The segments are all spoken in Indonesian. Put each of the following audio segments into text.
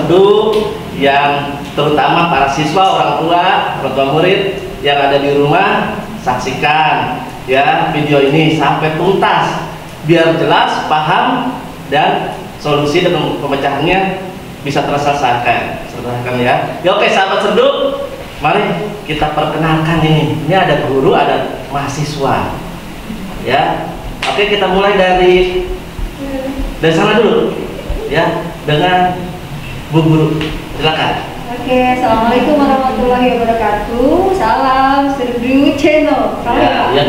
Serdu yang terutama para siswa, orang tua, orang tua murid yang ada di rumah, saksikan ya video ini sampai tuntas biar jelas, paham dan solusi dan pemecahannya bisa terselesaikan. Selesaikan ya. Ya oke sahabat Serdu, mari kita perkenalkan ini. Ini ada guru, ada mahasiswa. Ya. Oke, kita mulai dari dari sana dulu. Ya, dengan Bu Guru. Silakan. Oke, assalamualaikum warahmatullahi wabarakatuh. Salam Serdu Channel. Salam Ya, ya.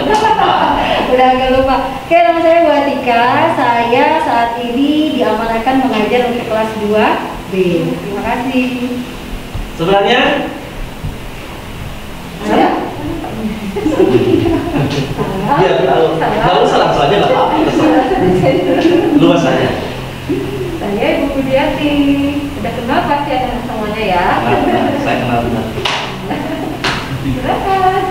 Udah agak lupa. Oke, nama saya Bu Atika. Saya saat ini diamanahkan mengajar untuk kelas 2B. Terima kasih. Sebenarnya Ada? Iya, tahu. Tahu salah saja nggak apa-apa. Luas saja. Saya Ibu Budiati. Udah kenal pasti ada semuanya ya. Nah, saya kenal benar. Silakan.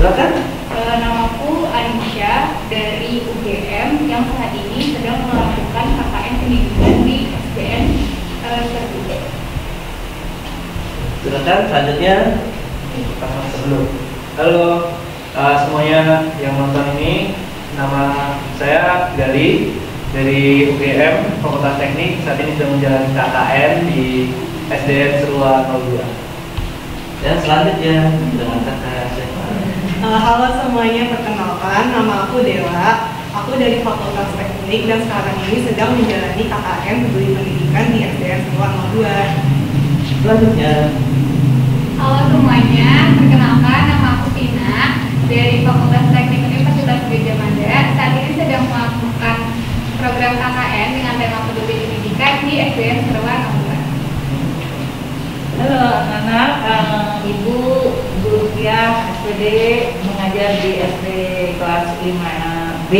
Silakan. Eh, namaku Aisyah dari UGM yang saat ini sedang melakukan KKN pendidikan di SDN eh, Serbu. Silakan selanjutnya. pertama sebelum. Halo uh, semuanya yang nonton ini, nama saya Gali dari UGM Fakultas Teknik. Saat ini sedang menjalani KKN di SDN Serua 02. Ya, selanjutnya dengan kakak siapa? Uh, halo semuanya, perkenalkan nama aku Dewa. Aku dari Fakultas Teknik dan sekarang ini sedang menjalani KKN Peduli Pendidikan di SDN 202. Selanjutnya. Halo semuanya, perkenalkan nama aku Tina dari Fakultas Teknik Universitas Gajah Mada. Saat ini sedang melakukan program KKN dengan tema peduli pendidikan di SDN Serua 02. Halo anak-anak, eh, Ibu Guru Rupiah SPD mengajar di SD kelas 5B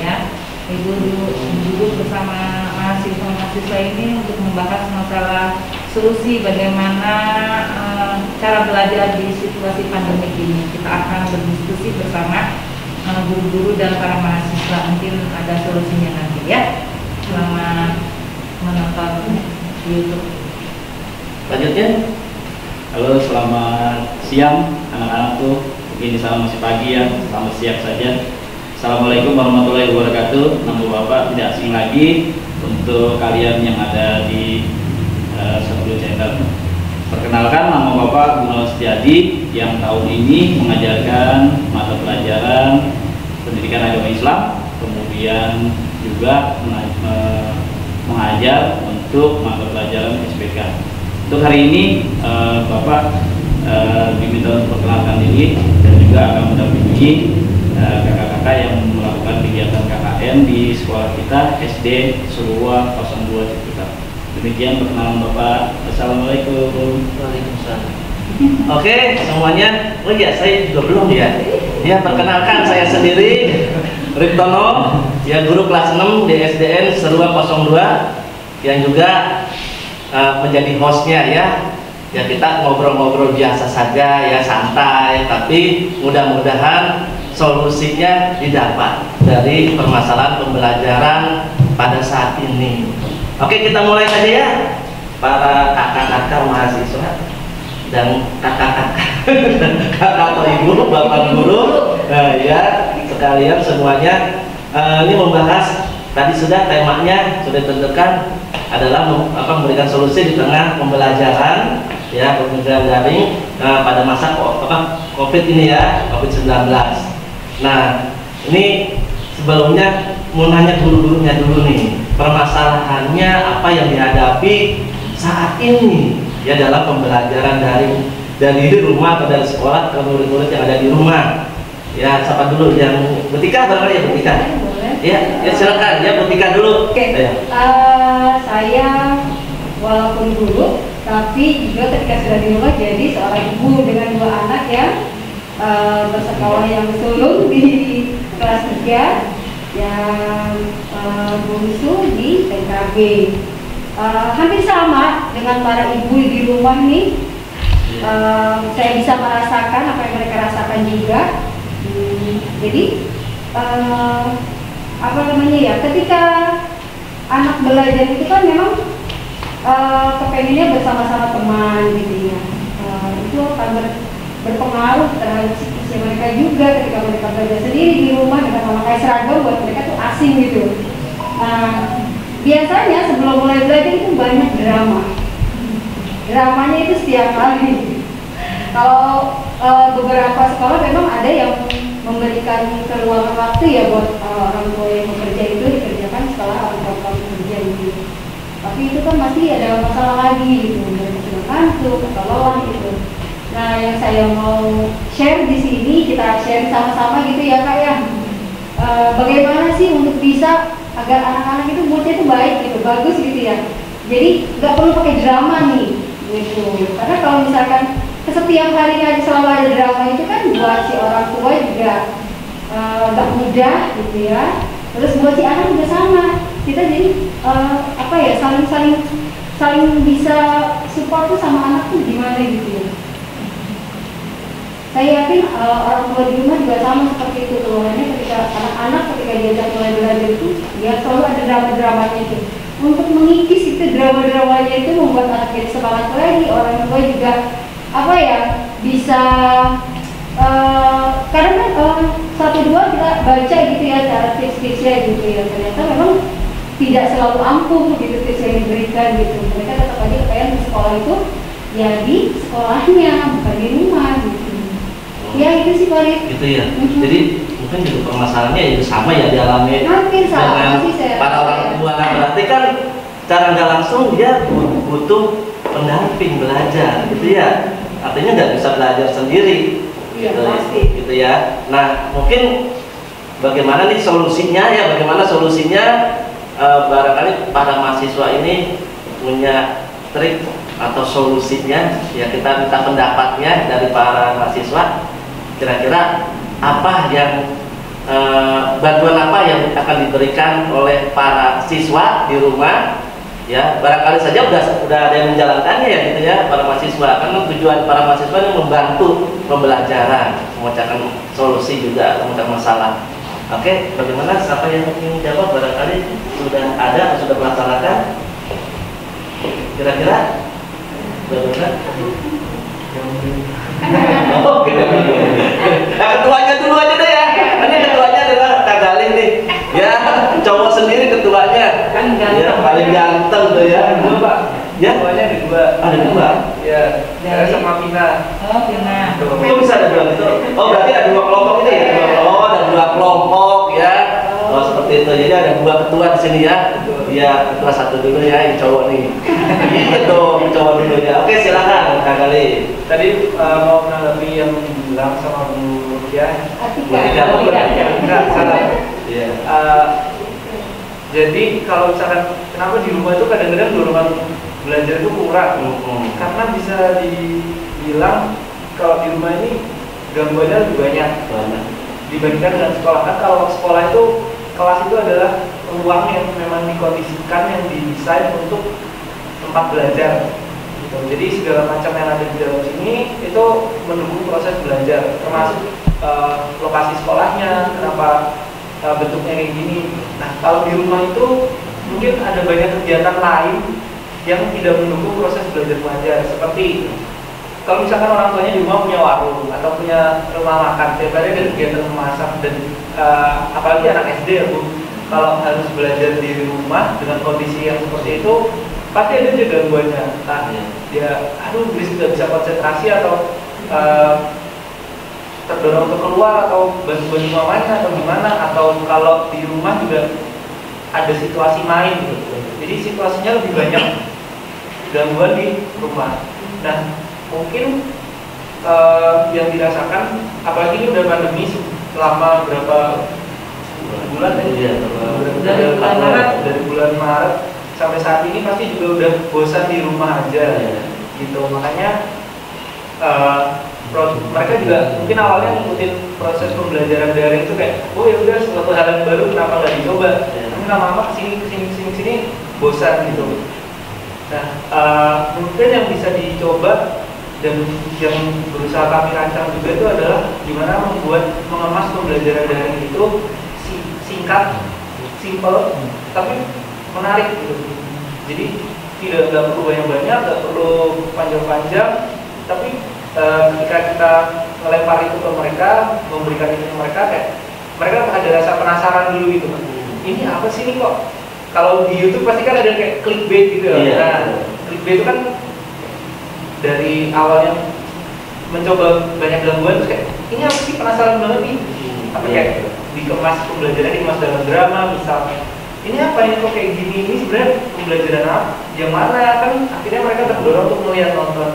ya. Ibu du- duduk bersama mahasiswa-mahasiswa ini untuk membahas masalah solusi bagaimana eh, cara belajar di situasi pandemi ini. Kita akan berdiskusi bersama guru-guru dan para mahasiswa. Mungkin ada solusinya nanti ya. Selamat menonton YouTube. Selanjutnya. Halo, selamat siang anak-anakku. Mungkin di sana masih pagi ya, selamat siang saja. Assalamualaikum warahmatullahi wabarakatuh. Nama Bapak tidak asing lagi untuk kalian yang ada di uh, Sebelum Channel. Perkenalkan nama Bapak Gunawan Setiadi yang tahun ini mengajarkan mata pelajaran pendidikan agama Islam, kemudian juga mengajar untuk mata pelajaran SPK. Untuk hari ini eh, Bapak eh, diminta untuk perkenalkan diri dan juga akan mendampingi eh, kakak-kakak yang melakukan kegiatan KKN di sekolah kita SD Surua 02 Ciputat. Demikian perkenalan Bapak. Assalamualaikum. Waalaikumsalam. Oke, semuanya. Oh iya, saya juga belum ya. Ya, perkenalkan saya sendiri Riptono, ya guru kelas 6 di SDN Serua 02 yang juga eh, menjadi hostnya ya. Ya kita ngobrol-ngobrol biasa saja ya santai, tapi mudah-mudahan solusinya didapat dari permasalahan pembelajaran pada saat ini. Oke, kita mulai saja ya. Para kakak-kakak mahasiswa dan kakak-kakak kakak atau ibu bapak guru nah, ya sekalian semuanya. Eh, ini membahas tadi sudah temanya sudah ditentukan adalah apa, memberikan solusi di tengah pembelajaran ya pembelajaran daring eh, pada masa apa, covid ini ya covid 19 nah ini sebelumnya mau nanya guru-gurunya dulu nih permasalahannya apa yang dihadapi saat ini ya dalam pembelajaran dari dari rumah atau dari sekolah ke murid-murid yang ada di rumah ya siapa dulu yang Betika barangkali ya Boleh. ya ya silakan ya Betika dulu Oke, Ya. eh, saya walaupun guru, tapi juga ketika sudah di rumah jadi seorang ibu dengan dua anak yang eh, bersekolah yang sulung di kelas 3 yang eh, bungsu di TKB. Eh, hampir sama dengan para ibu di rumah nih Eh, saya bisa merasakan apa yang mereka rasakan juga. Hmm, jadi eh, apa namanya ya? Ketika anak belajar itu kan memang eh, kepengennya bersama-sama teman gitu ya. Eh, itu akan ber- berpengaruh terhadap psikisnya mereka juga ketika mereka belajar sendiri di rumah dengan memakai seragam buat mereka tuh asing gitu. Nah, biasanya sebelum mulai belajar itu banyak drama dramanya itu setiap hari. Kalau eh, beberapa sekolah memang ada yang memberikan keluangan waktu ya buat eh, orang tua yang bekerja itu dikerjakan setelah orang tua bekerja gitu. Tapi itu kan masih ada masalah lagi gitu, sudah ngantuk atau lelah gitu. Nah yang saya mau share di sini kita share sama-sama gitu ya kak ya. Eh, bagaimana sih untuk bisa agar anak-anak itu moodnya itu baik gitu, bagus gitu ya. Jadi nggak perlu pakai drama nih, gitu. Karena kalau misalkan setiap harinya aja selalu ada drama itu kan buat si orang tua juga eh, nggak mudah gitu ya. Terus buat si anak juga sama. Kita jadi eh, apa ya saling saling saling bisa support tuh sama anak tuh gimana gitu ya. Saya yakin eh, orang tua di rumah juga sama seperti itu keluhannya ketika anak-anak ketika diajak mulai belajar itu drama-dramanya itu. Untuk mengikis itu drama-dramanya itu membuat anak jadi semangat lagi. Orang tua juga apa ya bisa eh, karena eh, satu dua kita baca gitu ya cara tips-tipsnya gitu ya ternyata memang tidak selalu ampuh gitu tips yang diberikan gitu mereka tetap aja pengen di sekolah itu ya di sekolahnya bukan di rumah gitu ya itu sih Farid gitu ya. Mhm. jadi mungkin juga permasalahannya juga sama ya dialami hampir sama dengan sih saya para orang saya. tua. Berarti kan cara nggak langsung dia bu- butuh pendamping belajar gitu ya. Artinya nggak bisa belajar sendiri. Iya, gitu, pasti. gitu ya. Nah mungkin bagaimana nih solusinya ya? Bagaimana solusinya Eh, barangkali para mahasiswa ini punya trik atau solusinya? Ya kita minta pendapatnya dari para mahasiswa kira-kira apa yang eh, bantuan apa yang akan diberikan oleh para siswa di rumah? Ya barangkali saja udah udah ada yang menjalankannya ya gitu ya para mahasiswa. Karena tujuan para mahasiswa ini membantu pembelajaran memecahkan solusi juga memecahkan masalah. Oke bagaimana? Siapa yang ingin jawab barangkali sudah ada atau sudah melaksanakan? Kira-kira? Bagaimana Oh, oke. Nah, ketuanya dulu aja deh ya. Ini ketuanya adalah Kak Galih nih. Ya, cowok sendiri ketuanya. Kan ganteng. Ya, paling ganteng tuh ya. Dua pak. Ya? Semuanya ada dua. Ada dua. Ya. Dari- sama Pina. Oh, Pina. Kok bisa ada dua gitu? Oh, berarti ada dua kelompok ini ya? Dua kelompok, ada dua kelompok ya. Oh, seperti itu. Jadi ada dua ketua di sini ya. Iya, ketua satu dulu ya, yang cowok nih. Gitu, cowok dulu ya. Oke, silakan Kak Galih. Tadi eh, mau menanggapi yang bilang sama Bu Rukia. Atika. Atika. Atika. Enggak, salah. Iya. Eh, jadi kalau misalkan kenapa di rumah itu kadang-kadang dorongan belajar itu kurang Hmm. karena bisa dibilang kalau di rumah ini gangguannya lebih banyak Banyak. dibandingkan dengan sekolah kan kalau sekolah itu kelas itu adalah ruang yang memang dikondisikan yang didesain untuk tempat belajar gitu. jadi segala macam yang ada di dalam sini itu mendukung proses belajar termasuk eh, lokasi sekolahnya kenapa eh, bentuknya kayak gini. Nah kalau di rumah itu mungkin ada banyak kegiatan lain yang tidak mendukung proses belajar mengajar seperti kalau misalkan orang tuanya di rumah punya warung atau punya rumah makan, hari ada kegiatan memasak dan eh, apalagi anak SD ya bu, kalau harus belajar di rumah dengan kondisi yang seperti itu, pasti ada juga gangguannya. Entah Iya. dia, aduh, bis tidak bisa konsentrasi atau eh, terdorong untuk keluar atau bantu-bantu mamanya atau gimana atau kalau di rumah juga ada situasi main gitu. Jadi situasinya lebih banyak gangguan di rumah. Nah, mungkin eh, yang dirasakan apalagi ini udah pandemi selama berapa bulan ya? Iya, Dari bulan Maret. dari bulan Maret sampai saat ini pasti juga udah bosan di rumah aja Iya. gitu makanya eh, pro- mereka juga mungkin awalnya ngikutin proses pembelajaran daring itu kayak oh ya udah suatu hal yang baru kenapa nggak dicoba Ya. tapi lama-lama ke sini ke sini ke sini ke sini bosan gitu nah eh, mungkin yang bisa dicoba dan yang berusaha kami rancang juga itu adalah gimana membuat mengemas pembelajaran daring itu singkat, simple, tapi menarik gitu. Jadi tidak nggak perlu banyak-banyak, nggak perlu panjang-panjang, tapi eh, ketika kita melempar itu ke mereka, memberikan itu ke mereka, kayak mereka ada rasa penasaran dulu gitu. Ini apa sih ini kok? Kalau di YouTube pasti kan ada kayak clickbait gitu ya. Iya. Nah, clickbait itu kan dari awalnya mencoba banyak gangguan terus kayak ini apa sih penasaran banget nih apa kayak dikemas pembelajaran dikemas dalam drama misalnya ini apa ini kok kayak gini? Ini sebenarnya pembelajaran apa? Yang mana? Kan akhirnya mereka terdorong untuk melihat nonton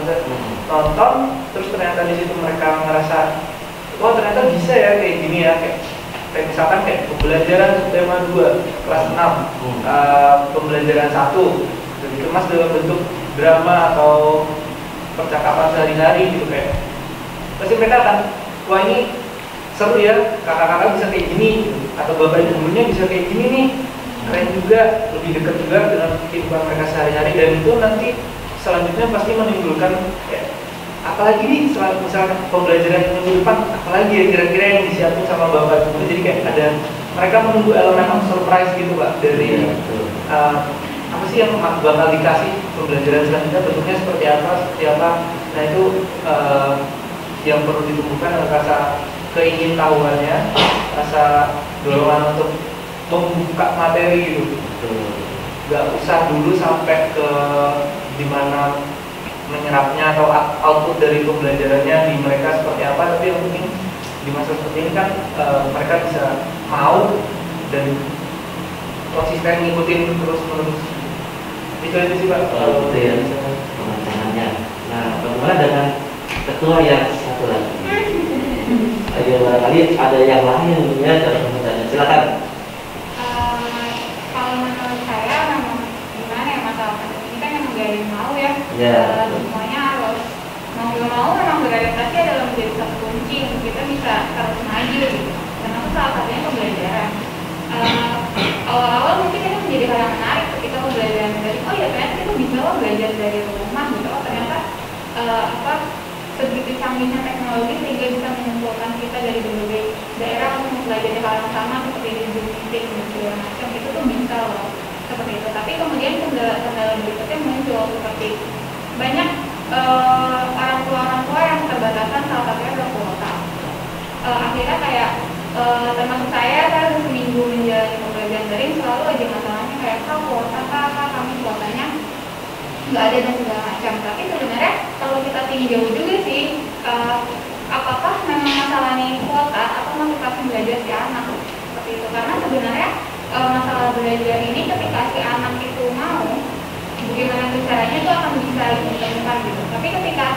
nonton terus ternyata di situ mereka ngerasa wah ternyata bisa ya kayak gini ya. Kayak kayak misalkan kayak pembelajaran tema 2 kelas 6 eh, pembelajaran satu. Dikemas dalam bentuk drama atau percakapan sehari-hari gitu kayak pasti mereka akan wah ini seru ya kakak-kakak bisa kayak gini atau bapak ibu gurunya bisa kayak gini nih. Keren juga lebih dekat juga dengan kehidupan mereka sehari-hari dan itu nanti selanjutnya pasti menimbulkan kayak apalagi nih selain misalnya pembelajaran minggu depan apalagi ya kira-kira yang disiapin sama bapak ibu. Jadi kayak ada mereka menunggu elemen surprise gitu pak dari eh, apa sih yang bakal dikasih pembelajaran selanjutnya bentuknya seperti apa seperti apa. Nah itu eh, yang perlu ditumbuhkan adalah rasa keingintahuannya rasa dorongan untuk membuka materi gitu nggak usah dulu sampai ke di mana menyerapnya atau out- output dari pembelajarannya di mereka seperti apa tapi yang penting di masa seperti ini kan eh, mereka bisa mau dan konsisten ngikutin terus menerus itu aja sih pak Oh, gitu ya. pemandangannya. Nah, bagaimana dengan ketua yang satu lagi? Ayo barangkali ada yang lain ya dalam pemandangan. Silakan. Eh, kalau menurut saya memang gimana ya masalah ini kan memang gak ada yang mau ya. Ya, Eh, semuanya harus mau gak mau memang beradaptasi adalah menjadi satu kunci kita bisa terus maju. Gitu termasuk salah satunya pembelajaran. Eh, awal-awal mungkin itu menjadi hal yang menarik ketika pembelajaran dari oh ya ternyata kita bisa loh belajar dari rumah gitu. Oh ternyata eh, apa sebegitu canggihnya teknologi sehingga bisa mengumpulkan kita dari berbagai daerah untuk mempelajari hal yang sama seperti di Zoom meeting dan segala macam itu tuh bisa loh seperti itu. Tapi kemudian kendala-kendala berikutnya muncul seperti banyak eh, orang tua orang tua yang keterbatasan salah satunya adalah kuota. Eh, akhirnya kayak eh, termasuk saya saya seminggu menjalani pembelajaran daring selalu aja masalahnya kayak kak kuota kak kami kuotanya nggak ada dan segala macam. Tapi sebenarnya kalau kita tinjau juga sih apakah memang masalahnya ini kuota atau motivasi belajar si anak? Seperti itu. Karena sebenarnya eh, masalah belajar ini ketika si anak itu mau bagaimana caranya itu akan bisa ditemukan gitu. Tapi ketika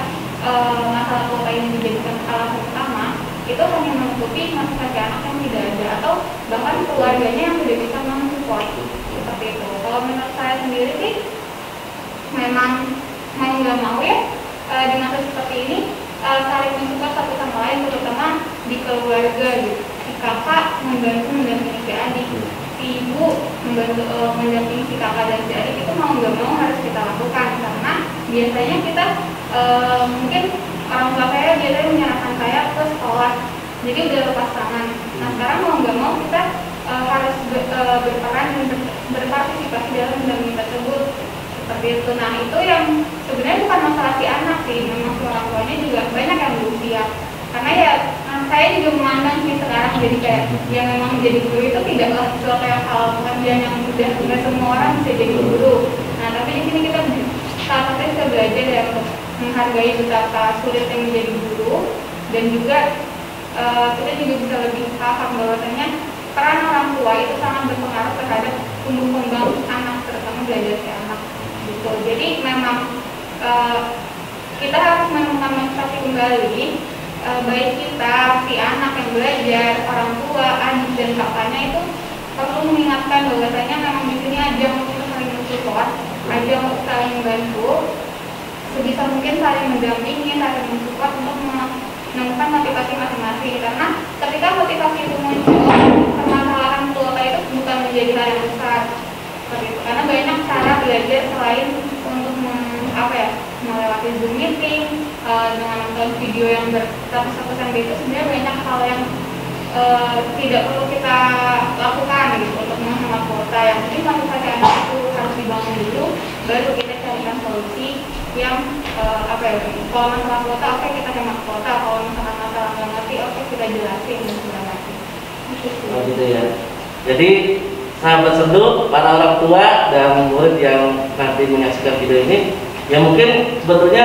eh, masalah kuota ini dijadikan alasan utama itu hanya menutupi motivasi anak yang tidak ada atau bahkan keluarganya yang tidak bisa mensupport seperti itu. Kalau menurut saya sendiri sih memang mau nggak mau ya eh, di masa seperti ini eh, saling mensupport satu sama lain terutama di keluarga gitu. Si kakak membantu mendampingi si adik si ibu membantu eh, mendampingi si kakak dan si adik itu mau nggak mau harus kita lakukan. Karena biasanya kita eh, mungkin orang tua saya biasanya menyerahkan saya ke sekolah. Jadi udah lepas tangan. Nah sekarang mau nggak mau kita eh, harus ber- eh, berperan dan ber- berpartisipasi dalam mendampingi tersebut. Seperti itu. Nah itu yang sebenarnya bukan masalah si anak sih. Memang orang tuanya juga banyak yang belum siap karena ya nah, saya juga memandang sih sekarang jadi kayak yang memang menjadi guru itu tidaklah suatu yang hal pekerjaan yang mudah nggak semua orang bisa jadi guru. Nah tapi di sini kita salah satunya bisa belajar ya untuk menghargai betapa sulitnya menjadi guru. Dan juga eh, kita juga bisa lebih paham bahwasanya peran orang tua itu sangat berpengaruh terhadap tumbuh kembang anak terutama belajar si anak gitu. Jadi memang eh, kita harus menemukan kembali eh, baik kita si anak yang belajar orang tua adik dan kakaknya itu perlu mengingatkan bahwasanya memang di sini ajang untuk saling mensupport ajang untuk saling membantu sebisa mungkin saling mendampingi, saling mensupport untuk menemukan motivasi masing-masing. Karena ketika motivasi itu muncul permasalahan kuota itu bukan menjadi hal yang besar. Karena banyak cara belajar selain untuk apa ya melewati zoom meeting eh, dengan nonton video yang berratus-ratus MB itu sebenarnya banyak hal yang eh, tidak perlu kita lakukan gitu untuk menghemat kuota yang penting motivasi anak itu harus dibangun dulu baru kita carikan solusi yang eh, apa ya kalau masalah kuota oke kita hemat kuota kalau misalkan masalah nggak ngerti oke kita jelasin dan Gitu sih. Oh gitu ya. Jadi sahabat sendu, para orang tua dan murid yang nanti menyaksikan video ini, ya mungkin sebetulnya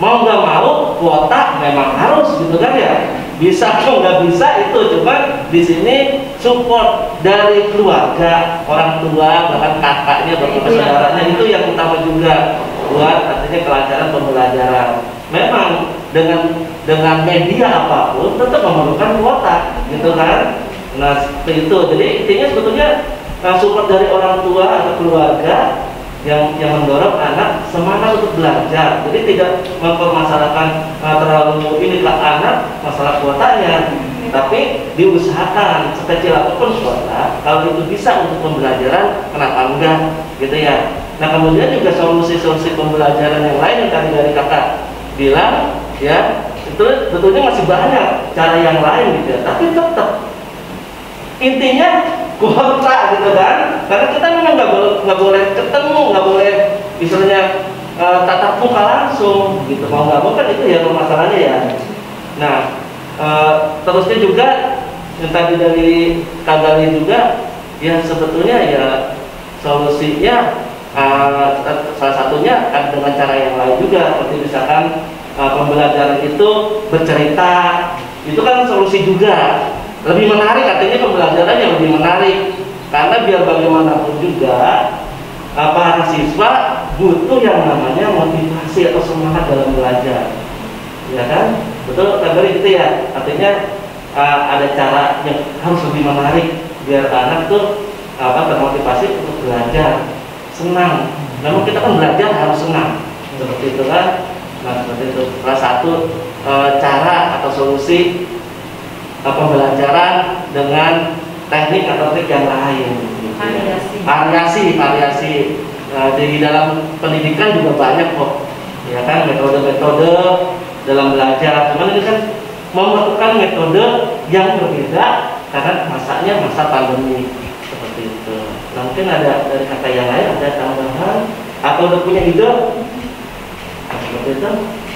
mau nggak mau kuota memang harus gitu kan ya. Bisa atau nggak bisa itu, cuma di sini support dari keluarga, orang tua, bahkan kakaknya, bahkan saudaranya itu yang utama juga buat artinya kelancaran pembelajaran. Memang dengan dengan media apa pun tetap memerlukan kuota, gitu kan? Nah seperti itu. Jadi intinya sebetulnya uh, support dari orang tua atau keluarga yang yang mendorong anak semangat untuk belajar. Jadi tidak mempermasalahkan uh, terlalu ini ke anak masalah kuotanya, tapi diusahakan sekecil apa pun kuota. Kalau itu bisa untuk pembelajaran, kenapa enggak? Gitu ya. Nah kemudian juga solusi-solusi pembelajaran yang lain yang tadi dari kakak bilang, ya itu sebetulnya masih banyak cara yang lain gitu ya. Tapi tetap intinya kuota gitu kan. Karena kita memang nggak boleh nggak boleh ketemu nggak boleh misalnya e, tatap muka langsung gitu. Mau nggak mau kan itu ya permasalahannya ya. Nah e, terusnya juga yang tadi dari Kak Gali juga ya sebetulnya ya solusinya e, salah satunya kan dengan cara yang lain juga. Seperti misalkan e, pembelajaran itu bercerita itu kan solusi juga lebih menarik artinya pembelajaran yang lebih menarik. Karena biar bagaimanapun juga uh, para siswa butuh yang namanya motivasi atau semangat dalam belajar. Ya kan? Betul kabar gitu ya? Artinya uh, ada cara yang harus lebih menarik biar anak tuh apa termotivasi untuk belajar. Senang. Namun kita kan belajar harus senang. Seperti itu kan nah seperti itu. Salah satu uh, cara atau solusi pembelajaran dengan teknik atau trik yang lain. gitu. Variasi. Variasi, variasi. Nah, di dalam pendidikan juga banyak kok, ya kan metode-metode dalam belajar. Cuman ini kan memerlukan metode yang berbeda karena masanya masa pandemi seperti itu. Nah, mungkin ada dari kata yang lain ada tambahan atau udah punya ide? Seperti itu.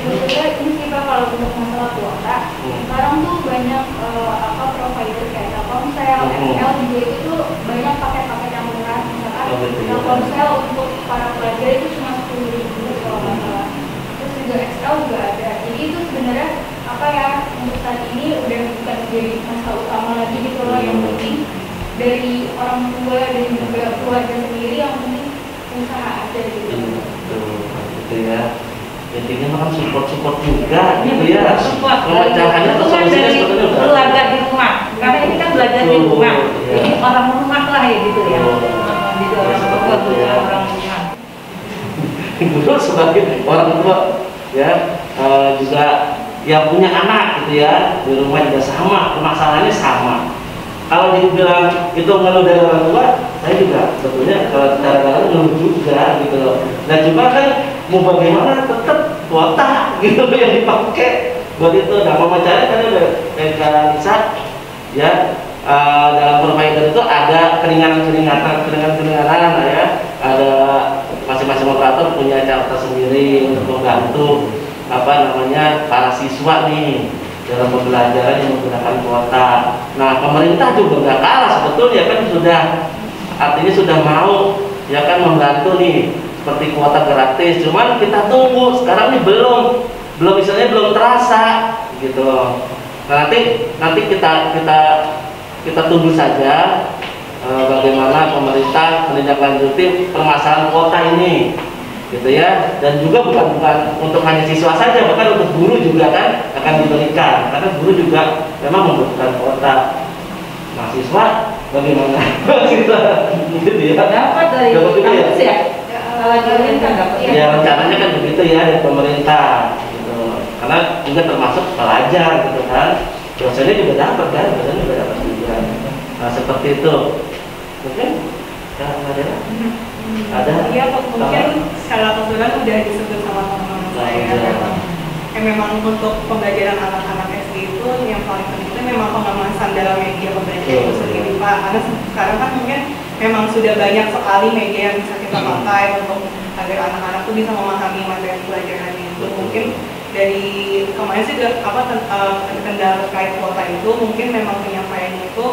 Sebetulnya ini sih Pak kalau untuk masalah kuota, Hmm. sekarang tuh banyak eh, apa provider kayak Telkomsel, Hmm. XL juga itu tuh banyak paket-paket yang murah misalkan. Telkomsel untuk para pelajar itu cuma sepuluh ribu kalau nggak salah. Terus juga XL juga ada. Jadi itu sebenarnya apa ya untuk saat ini udah bukan jadi masalah utama lagi gitu loh. Yang Hmm. penting dari orang tua juga keluarga sendiri yang penting usaha aja gitu. Gitu ya. Intinya mah kan support-support juga gitu ya. Support Pemecahannya atau solusinya dari keluarga di rumah. Karena ini kan belajar di rumah. iya. jadi orang rumah lah ya gitu ya. Jadi Ya, orang seperti tua ya. orang rumah. Guru sebagai orang tua ya. Eh, juga yang punya anak gitu ya. Di rumah juga sama. Permasalahannya sama kalau dibilang itu ngeluh dari orang tua saya juga sebetulnya kalau cara cara ngeluh juga gitu loh. Nah cuma kan mau bagaimana tetap kuota gitu yang dipakai. Buat itu nah pemacaranya kan udah kayak Nisa ya eh, dalam provider itu ada keringanan-keringanan keringanan-keringanan ya. Ada masing-masing operator punya cara tersendiri untuk membantu apa namanya para siswa nih dalam pembelajaran yang menggunakan kuota. Nah pemerintah juga nggak kalah sebetulnya kan sudah artinya sudah mau ya kan membantu nih seperti kuota gratis. Cuman kita tunggu sekarang ini belum belum misalnya belum terasa gitu. Nah, nanti nanti kita kita kita tunggu saja eh, bagaimana pemerintah menindaklanjuti permasalahan kuota ini gitu ya. Dan juga bukan bukan untuk hanya siswa saja bahkan untuk guru juga kan akan diberikan. Karena guru juga memang membutuhkan kuota mahasiswa. Bagaimana? Mahasiswa gitu ya. Dapat dari Dapat juga ya? ya? Ya, Iya. ya rencananya kan begitu ya dari pemerintah. Gitu. Karena juga termasuk pelajar gitu kan. Dosennya juga dapat kan dosennya juga dapat juga. Nah seperti itu. Mungkin ya ada ada Iya, mungkin secara keseluruhan udah disebut sama teman-teman saya. iya. Memang, ya memang untuk pembelajaran anak-anak SD itu yang paling penting itu memang pengemasan dalam media pembelajaran itu sendiri Pak. Karena se- sekarang kan mungkin memang sudah banyak sekali media yang bisa kita Hmm. pakai untuk agar anak-anak tuh bisa memahami materi pelajarannya itu. Mungkin dari kemarin sih apa eh, kendala terkait kuota itu mungkin memang penyampaiannya itu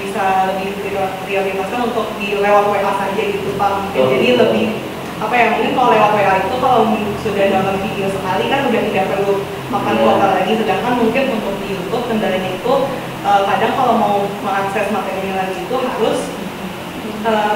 bisa lebih prior- prioritaskan untuk di lewat WA saja gitu Pak. Mungkin Oh, jadi betul. lebih apa ya mungkin kalau lewat WA itu kalau sudah dalam video sekali kan udah tidak perlu makan Iya. kuota lagi. Sedangkan mungkin untuk di YouTube kendalanya itu eh, kadang kalau mau mengakses materinya lagi itu harus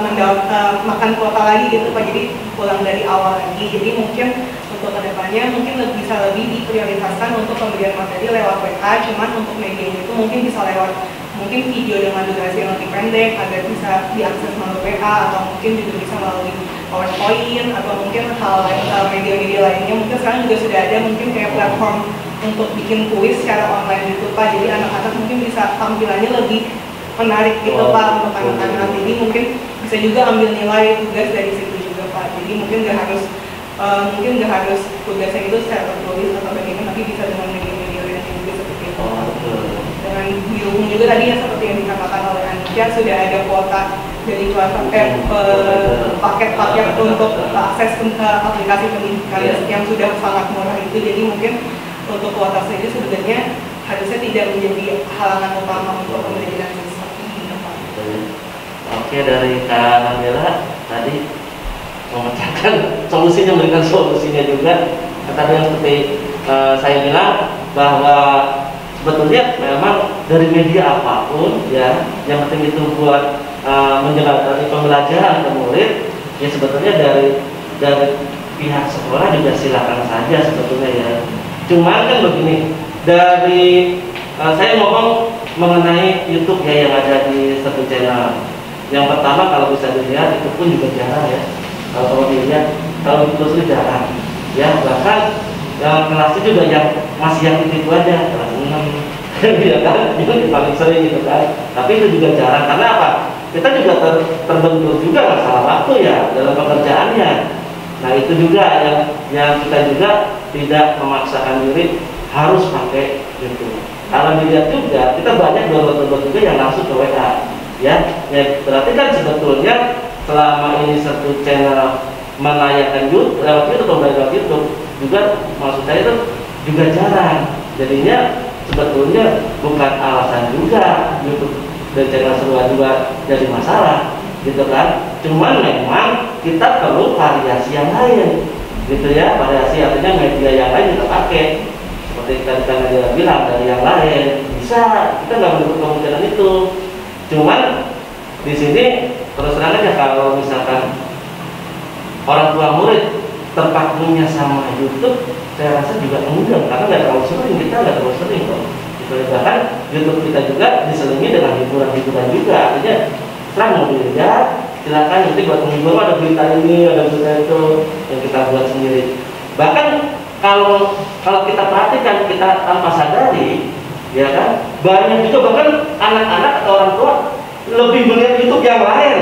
mendaw- eh, makan kuota lagi gitu Pak. Jadi pulang dari awal lagi. Jadi mungkin untuk ke depannya mungkin lebih bisa lebih diprioritaskan untuk pemberian materi lewat WA cuman untuk medianya itu mungkin bisa lewat mungkin video dengan durasi yang lebih pendek agar bisa diakses melalui WA atau mungkin juga bisa melalui PowerPoint atau mungkin hal lain hal media-media lainnya. Mungkin sekarang juga sudah ada mungkin kayak platform untuk bikin kuis secara online gitu Pak. Jadi anak-anak mungkin bisa tampilannya lebih menarik gitu Oh, Pak untuk anak-anak. jadi mungkin bisa juga ambil nilai tugas dari situ juga Pak. Jadi mungkin nggak harus eh, mungkin nggak harus tugasnya itu secara tertulis atau bagaimana tapi bisa dengan media-media lain yang juga seperti itu oh betul dengan didukung juga tadi ya seperti yang dikatakan oleh Anja sudah ada kuota dari kelas eh, paket-paket untuk akses ke aplikasi pendidikan Iya. yang sudah sangat murah itu jadi mungkin untuk kuota sendiri sebenarnya harusnya tidak menjadi halangan utama untuk pembelajaran siswa. Oke dari Kak Nabila tadi memecahkan solusinya memberikan solusinya juga tadi yang seperti eh, saya bilang bahwa sebetulnya memang dari media apa pun ya yang penting itu buat eh, menjembatani pembelajaran ke murid ya sebetulnya dari dari pihak sekolah juga silakan saja sebetulnya ya. Cuman kan begini dari eh, saya ngomong mengenai YouTube ya yang ada di satu channel. Yang pertama kalau bisa dilihat itu pun juga jarang ya kalau kalau dilihat kalau itu sendiri jarang. Ya bahkan yang kelasnya juga yang masih yang itu, aja kelas 6 ya kan itu paling sering gitu kan. Tapi itu juga jarang. Karena apa? Kita juga ter, terbentur juga masalah waktu ya dalam pekerjaannya. Nah itu juga yang yang kita juga tidak memaksakan diri harus pakai itu. Kalau dilihat juga kita banyak download-download juga yang langsung ke WA ya. Ya berarti kan sebetulnya selama ini satu channel menayangkan YouTube lewat YouTube atau lewat YouTube juga maksud saya itu juga jarang. Jadinya sebetulnya bukan alasan juga YouTube dan channel seruan juga jadi masalah gitu kan? Cuman memang kita perlu variasi yang lain gitu ya. Variasi artinya media yang lain kita pakai. Seperti tadi kan bilang dari yang lain. Bisa kita nggak menutup kemungkinan itu. Cuman di sini terus terang kalau misalkan orang tua murid terpakunya sama YouTube saya rasa juga enggak karena nggak terlalu sering kita nggak terlalu sering kok. Gitu. Ya. bahkan YouTube kita juga diselingi dengan hiburan-hiburan juga. Artinya setelah mau dilihat silakan nanti buat menghibur ada berita ini ada berita itu yang kita buat sendiri. Bahkan kalau kalau kita perhatikan kita tanpa sadari ya kan banyak juga bahkan anak-anak atau orang tua lebih melihat YouTube yang lain.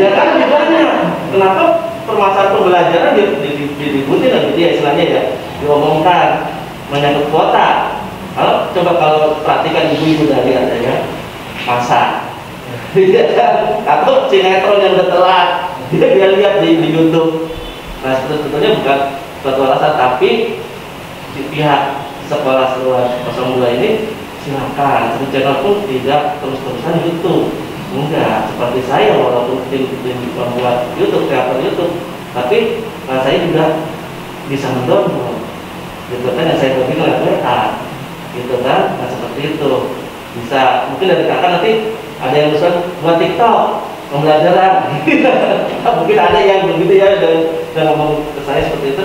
Ya kan lebih banyak. Kenapa permasalahan pembelajaran di, di, di, diributin lah gitu ya istilahnya ya diomongkan menyangkut kuota. Kalau coba kalau perhatikan ibu-ibu dari ada ya masak Iya atau sinetron yang udah telat dia dia lihat di, di YouTube. Nah sebetulnya bukan suatu alasan tapi di pihak sekolah seluas 02 ini silakan. Channel pun tidak terus-terusan YouTube enggak seperti saya walaupun tim tim membuat YouTube kreator YouTube tapi nah, saya juga bisa mendownload gitu kan yang saya bagi lewat WA gitu kan nah seperti itu. Bisa mungkin dari kakak nanti ada yang urusan buat TikTok pembelajaran. Mungkin ada yang begitu ya dan, dan ngomong ke saya seperti itu.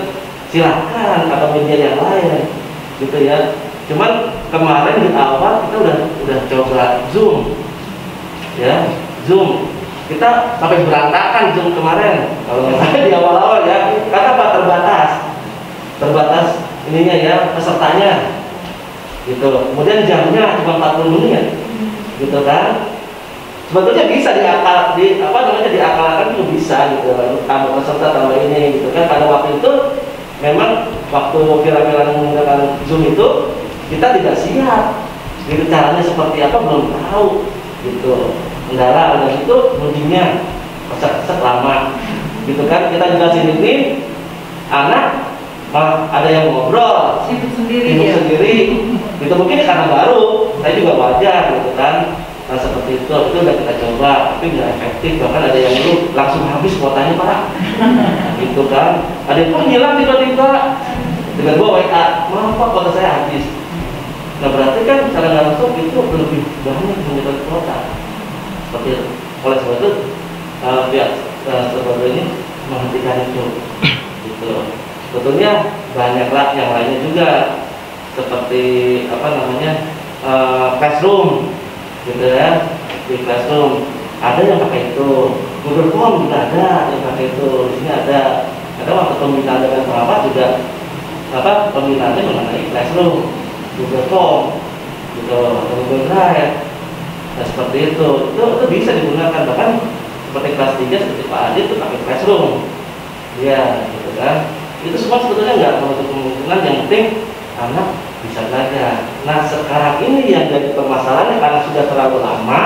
Silahkan atau media yang lain. Gitu ya. Cuman kemarin di awal kita udah udah coba zoom ya zoom. Kita sampai berantakan zoom kemarin. Kalau nggak salah di awal-awal ya terbatas. Ininya ya pesertanya. Gitu. Kemudian jamnya cuma 40 menit. Gitu kan? Sebetulnya bisa diakal di apa namanya diakalkan juga bisa gitu. Tambah peserta tambah ini gitu kan? Pada waktu itu memang waktu viral-viral menggunakan zoom itu kita tidak siap. Gitu caranya seperti apa belum tahu gitu. Kendala dan itu mudinya pesek-pesek lama. Gitu kan? Kita jelasin ini anak malah ada yang ngobrol. Sibuk sendiri sibuk ya. sendiri. Itu mungkin karena baru. Saya juga wajar gitu kan? Nah seperti itu. Itu udah kita coba tapi nggak efektif. Bahkan ada yang dulu langsung habis kuotanya pak. Gitu kan? Ada yang pun hilang tiba-tiba? Dengan gua WA maaf pak kuota saya habis nah berarti kan secara langsung itu lebih banyak menyebabkan kuota. Seperti oleh sebab itu uh, pihak uh, menghentikan itu. Gitu. Sebetulnya banyaklah yang lainnya juga. Seperti apa namanya uh, classroom. Gitu ya. Di classroom. Ada yang pakai itu. Google Form juga ada yang pakai itu. Di sini ada. Ada waktu pembinaan dengan pengawas juga apa pembinaannya mengenai classroom Google atau Google Drive nah seperti itu itu, itu bisa digunakan bahkan seperti kelas 3 seperti Pak Adi itu pakai classroom ya gitu kan itu semua sebetulnya nggak menutup kemungkinan yang penting anak bisa belajar. Nah sekarang ini yang jadi permasalahannya karena sudah terlalu lama,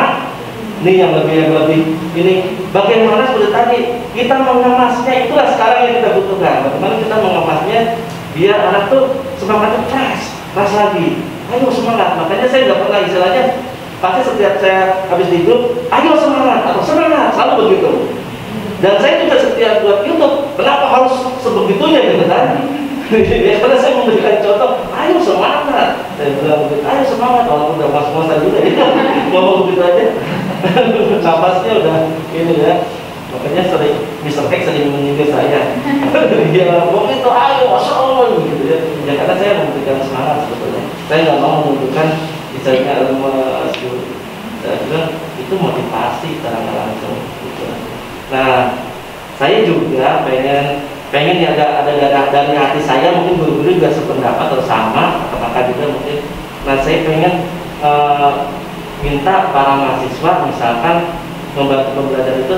ini yang lebih yang lebih ini bagaimana seperti tadi kita mengemasnya itulah sekarang yang kita butuhkan. Bagaimana kita mengemasnya biar anak tuh semangatnya fresh, fresh lagi. Ayo semangat. Makanya saya nggak pernah istilahnya pasti setiap saya habis di grup, ayo semangat atau semangat selalu begitu. Dan saya juga setiap buat YouTube, kenapa harus sebegitunya gitu kan? ya karena saya memberikan contoh, ayo semangat. Saya bilang begitu, ayo semangat. Walaupun udah mas-masan juga, ya. ngomong begitu aja. Napasnya udah ini ya. Makanya sering Mr. X sering menyindir saya. ya, begitu, ayo, masya gitu ya. Ya karena saya memberikan semangat sebetulnya. Saya nggak mau menunjukkan misalnya lemas gitu. Saya bilang itu motivasi secara nggak langsung. Gitu. Nah, saya juga pengen pengen ya ada ada dari, dari hati saya mungkin guru-guru juga sependapat atau sama kakak juga mungkin. Nah, saya pengen uh, minta para mahasiswa misalkan membantu pembelajar itu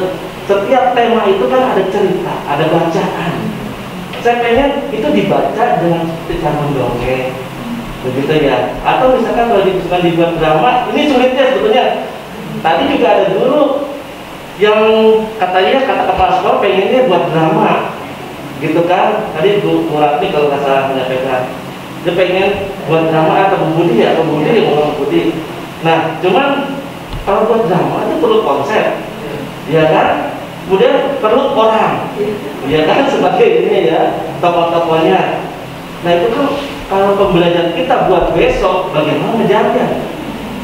setiap tema itu kan ada cerita, ada bacaan. Saya pengen itu dibaca dengan cara mendongeng, begitu ya. Atau misalkan kalau misalkan dibuat drama, ini sulitnya sebetulnya. Tadi juga ada guru yang katanya kata kepala sekolah pengennya buat drama. Gitu kan? Tadi Bu Murati kalau nggak salah menyampaikan dia pengen buat drama atau Bu Budi ya atau Bu Budi yang ngomong Budi nah cuman kalau buat drama itu perlu konsep. Ya kan kemudian perlu orang. Ya kan sebagai ini ya tokoh-tokohnya. Nah itu kan kalau pembelajaran kita buat besok bagaimana ngejarnya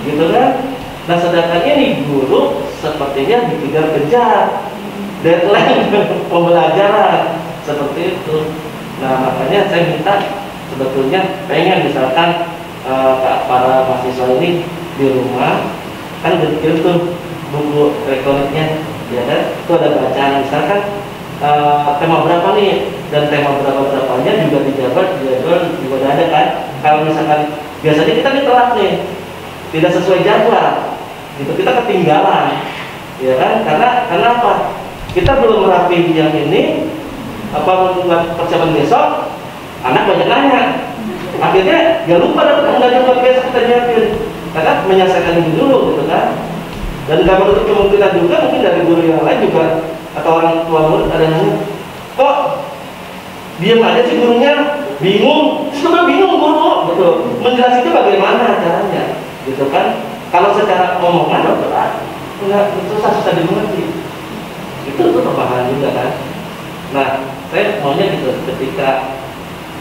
gitu kan? Nah sedangkan ini guru sepertinya dikejar-kejar deadline pembelajaran. Seperti itu. Nah makanya saya minta sebetulnya pengen misalkan uh, para mahasiswa ini di rumah. Kan dikirim tuh buku elektroniknya ya kan? Itu ada bacaan misalkan uh, tema berapa nih? Dan tema berapa berapanya juga dijabat jadwal juga ada kan? Kalau misalkan biasanya kita nih telat nih tidak sesuai jadwal gitu. Kita ketinggalan ya kan? Karena karena apa? Kita belum merapi yang ini apa membuat persiapan besok anak banyak nanya. Akhirnya ya lupa dapat nggak buat besok kita nyiapin. Karena menyelesaikan ini dulu gitu kan dan nggak menutup kemungkinan juga mungkin dari guru yang lain juga atau orang tua murid ada nanya kok diam aja sih gurunya? Bingung. Sebenarnya bingung guru gitu. Menjelaskannya bagaimana caranya gitu kan? Kalau secara omongan berat enggak susah susah dimengerti. Itu tuh perbahasan juga kan. Nah saya maunya gitu ketika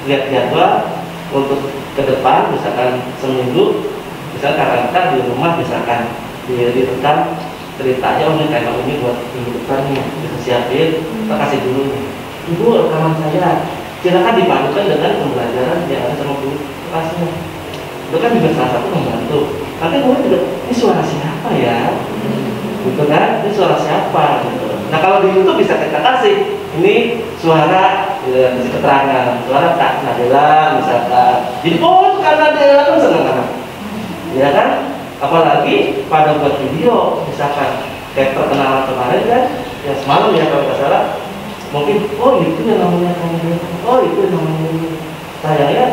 lihat jadwal untuk ke depan misalkan seminggu misalkan kakak di rumah misalkan di direkam ceritanya ini tema ini buat minggu depan nih kita siapin kita kasih dulu. Nih ibu rekaman saya. Silakan dipadukan dengan pembelajaran yang ada sama guru kelasnya. Itu kan juga salah satu membantu. Nanti guru juga ini suara siapa ya? Gitu kan? Ini suara siapa? Gitu. Nah kalau di YouTube bisa kita kasih ini suara ya, kasih keterangan. Suara tak Nadela misalkan jadi oh karena Nadela kan senang anak ya kan apalagi pada buat video misalkan kayak perkenalan kemarin kan ya semalam ya kalau nggak salah mungkin oh itu yang namanya kamu oh itu yang namanya sayangnya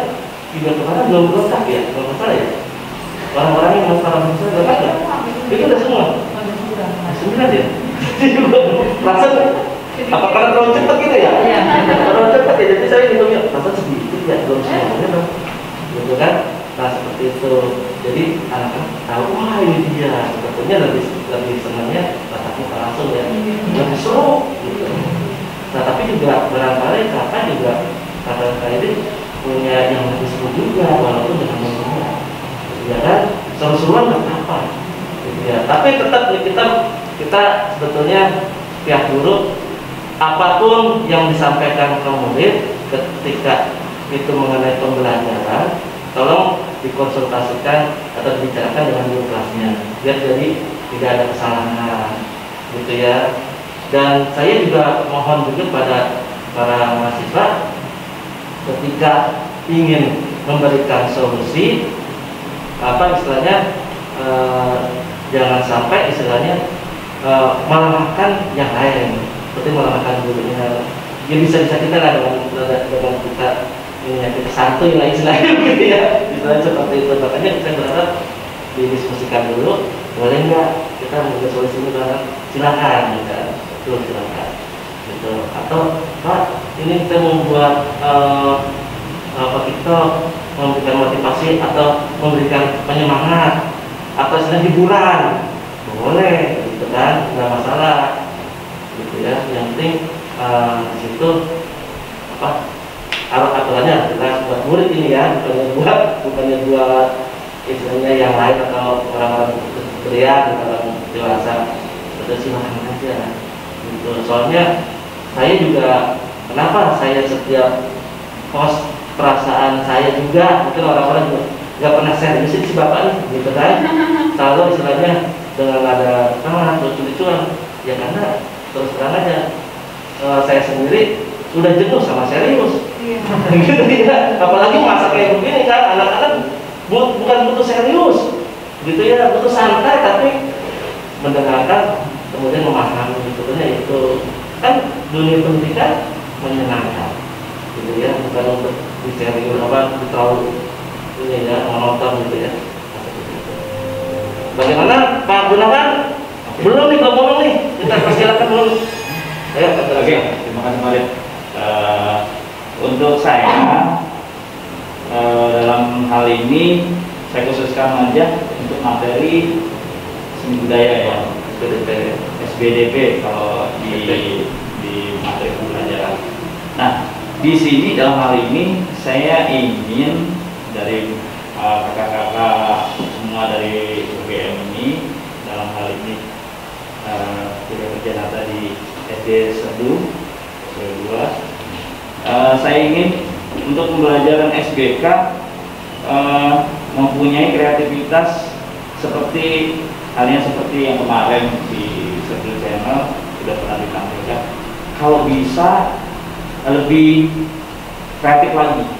video kemarin belum lengkap ya belum salah ya. Orang-orang yang para manusia belum ada itu udah semua? Sembilan ya? Rasa apa karena terlalu cepat gitu ya? Iya. terlalu cepat ya jadi saya hitungnya rasa sedikit ya belum semuanya dong gitu kan nah seperti itu. Jadi anak-anak tahu wah ini dia. Sebetulnya lebih lebih senangnya tatap muka langsung ya. Lebih seru gitu. Nah tapi juga barangkali kakak juga kakak ini punya yang lebih seru juga walaupun dengan membawa ya kan? Seru-seruan nggak gitu ya tapi tetap kita kita sebetulnya pihak guru apa pun yang disampaikan ke murid ketika itu mengenai pembelajaran tolong dikonsultasikan atau dibicarakan dengan guru kelasnya biar jadi tidak ada kesalahan gitu ya. Dan saya juga mohon juga pada para mahasiswa ketika ingin memberikan solusi apa istilahnya eh, jangan sampai istilahnya eh, melemahkan yang lain seperti melemahkan gurunya. Ya bisa bisa kita lah dengan dengan kita ya kita santuy lah istilahnya gitu ya. Istilahnya seperti itu. Makanya saya berharap didiskusikan dulu. Boleh nggak kita membuat solusi ini bareng? Silakan gitu kan. Betul silakan. Gitu. Atau pak ini kita membuat eh, apa kita memberikan motivasi atau memberikan penyemangat atau istilah hiburan. Boleh gitu kan. Nggak masalah. Gitu ya. Yang penting eh, di situ apa aturan aturannya kita buat murid ini ya bukannya buat bukannya buat istilahnya yang lain atau orang-orang pria orang dewasa itu silahkan aja. Gitu. Soalnya saya juga kenapa saya setiap post perasaan saya juga mungkin orang-orang juga nggak pernah serius si bapak nih gitu kan. Selalu istilahnya dengan ada semangat lucu-lucuan. Ya karena terus terang aja eh, saya sendiri sudah jenuh sama serius gitu ya apalagi masa kayak begini kan? Anak-anak bu- bukan butuh serius. Gitu ya butuh santai tapi mendengarkan kemudian memahami sebetulnya itu. Kan dunia pendidikan menyenangkan gitu ya. Bukan untuk diserius apa terlalu ini ya monoton gitu ya. Bagaimana Pak Gunawan? Belum nih ngomong nih. Kita persilakan dulu. Ayo Kak Oke, terima kasih Malik. Eh, untuk saya eh, dalam hal ini saya khususkan aja untuk materi seni budaya ya, PDP SBDP kalau di di materi pembelajaran. Nah, di sini dalam hal ini saya ingin dari eh, kakak-kakak semua dari UGM ini dalam hal ini eh, tidak berjalan di SD Sedu 2 Eh, saya ingin untuk pembelajaran SBK eh, mempunyai kreativitas seperti halnya seperti yang kemarin di Sedu Channel sudah pernah ditampilkan. Kalau bisa lebih kreatif lagi.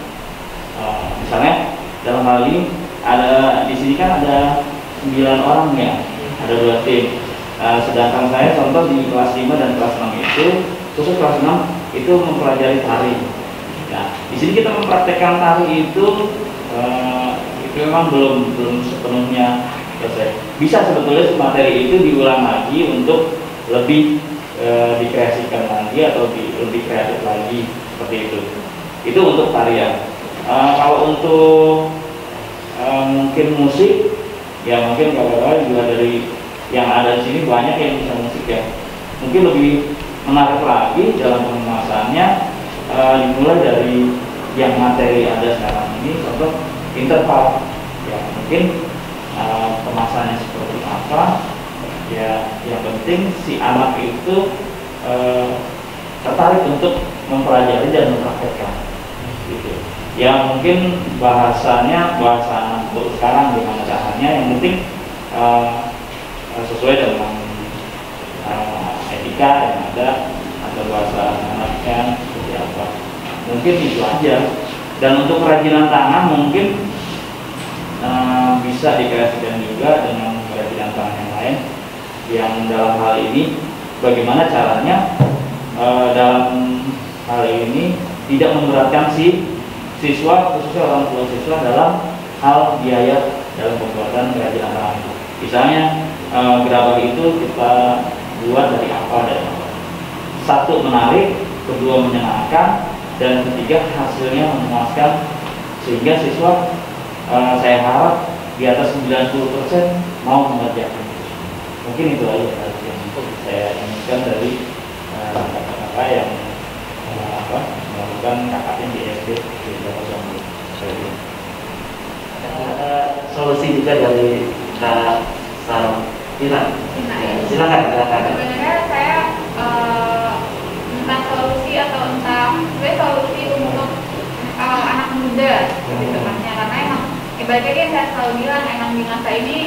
Eh, misalnya dalam hal ini ada di sini kan ada 9 orang ya, ada dua tim. Eh, sedangkan saya contoh di kelas 5 dan kelas 6 itu khusus kelas 6 itu mempelajari tari. Nah, di sini kita mempraktekkan tari itu itu memang belum belum sepenuhnya selesai. Bisa sebetulnya materi itu diulang lagi untuk lebih eh, dikreasikan lagi atau di, lebih kreatif lagi seperti itu. Itu untuk tarian. Eh, kalau untuk eh, mungkin musik, ya mungkin kalau juga dari yang ada di sini banyak yang bisa musik ya. Mungkin lebih menarik lagi dalam pemasaannya eh, dimulai dari yang materi ada sekarang ini contoh interval. Ya mungkin eh, kemasannya seperti apa? Ya yang penting si anak itu eh, tertarik untuk mempelajari dan mempraktekkan. Gitu. Ya mungkin bahasanya bahasa untuk sekarang gimana caranya? Yang penting eh, sesuai dengan eh, etika yang ada atau bahasa anaknya seperti apa. Mungkin itu aja dan untuk kerajinan tangan mungkin eh, bisa dikaitkan juga dengan kerajinan tangan yang lain yang dalam hal ini bagaimana caranya eh, dalam hal ini tidak memberatkan si siswa khususnya orang tua siswa dalam hal biaya dalam pembuatan kerajinan tangan itu. Misalnya eh, gerabah itu kita buat dari apa dan apa. Satu menarik, kedua menyenangkan, dan ketiga hasilnya memuaskan sehingga siswa eh, saya harap di atas 90% mau mengerjakan mungkin itu aja yang saya inginkan dari eh, kakak-kakak yang eh, apa melakukan KKN di SD di Jakarta Ada solusi juga dari Kak Sarina. Nah, Ya, silakan silakan. sebenarnya saya eh, entah solusi atau sebenarnya solusi untuk eh, anak muda gitu tepatnya karena emang ibaratnya kan saya selalu bilang emang di masa ini